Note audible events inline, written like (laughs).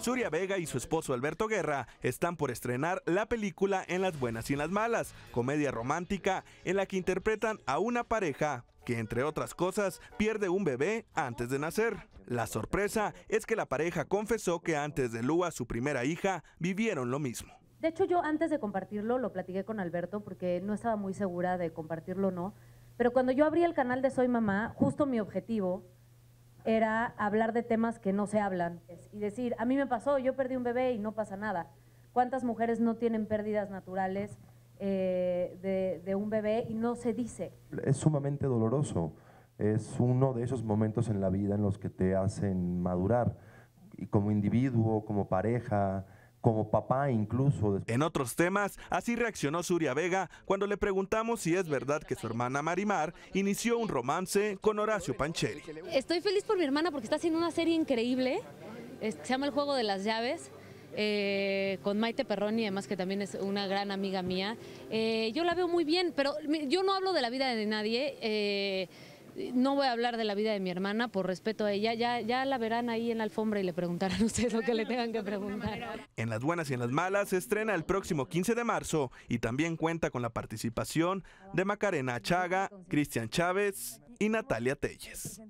Zuria Vega y su esposo Alberto Guerra están por estrenar la película En las buenas y en las malas, comedia romántica en la que interpretan a una pareja que entre otras cosas pierde un bebé antes de nacer. La sorpresa es que la pareja confesó que antes de Lua, su primera hija, vivieron lo mismo. De hecho, yo antes de compartirlo lo platiqué con Alberto porque no estaba muy segura de compartirlo o no. Pero cuando yo abrí el canal de Soy Mamá, justo mi objetivo era hablar de temas que no se hablan y decir, a mí me pasó, yo perdí un bebé y no pasa nada. ¿Cuántas mujeres no tienen pérdidas naturales eh, de, de, un bebé y no se dice? Es sumamente doloroso, es uno de esos momentos en la vida en los que te hacen madurar, y como individuo, como pareja, como papá incluso. En otros temas, así reaccionó Suria Vega cuando le preguntamos si es verdad que su hermana Marimar inició un romance con Horacio Pancheri. Estoy feliz por mi hermana porque está haciendo una serie increíble, se llama El Juego de las Llaves. Eh, con Maite Perroni, además que también es una gran amiga mía. Eh, yo la veo muy bien, pero yo no hablo de la vida de nadie. Eh, no voy a hablar de la vida de mi hermana por respeto a ella. Ya, ya la verán ahí en la alfombra y le preguntarán (laughs) a ustedes lo que le tengan que preguntar. En las buenas y en las malas se estrena el próximo 15 de marzo y también cuenta con la participación de Macarena Chaga, Cristian Chávez y Natalia Telles.